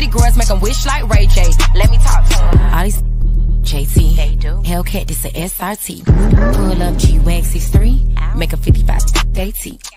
city girls make them wish like Ray J. Let me talk to. All these JT, they do. Hellcat, this a SRT. Pull up G-Wag 63, make a 55 AT.